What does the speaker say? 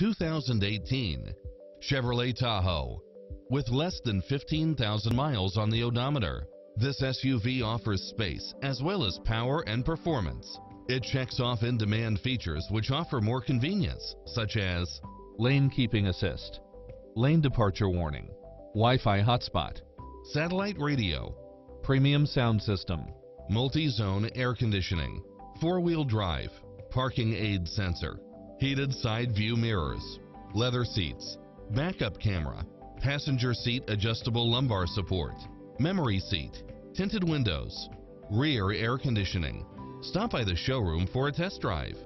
2018 Chevrolet Tahoe. With less than 15,000 miles on the odometer, this SUV offers space as well as power and performance. It checks off in-demand features which offer more convenience, such as lane keeping assist, lane departure warning, Wi-Fi hotspot, satellite radio, premium sound system, multi-zone air conditioning, four-wheel drive, parking aid sensor, heated side view mirrors, leather seats, backup camera, passenger seat adjustable lumbar support, memory seat, tinted windows, rear air conditioning. Stop by the showroom for a test drive.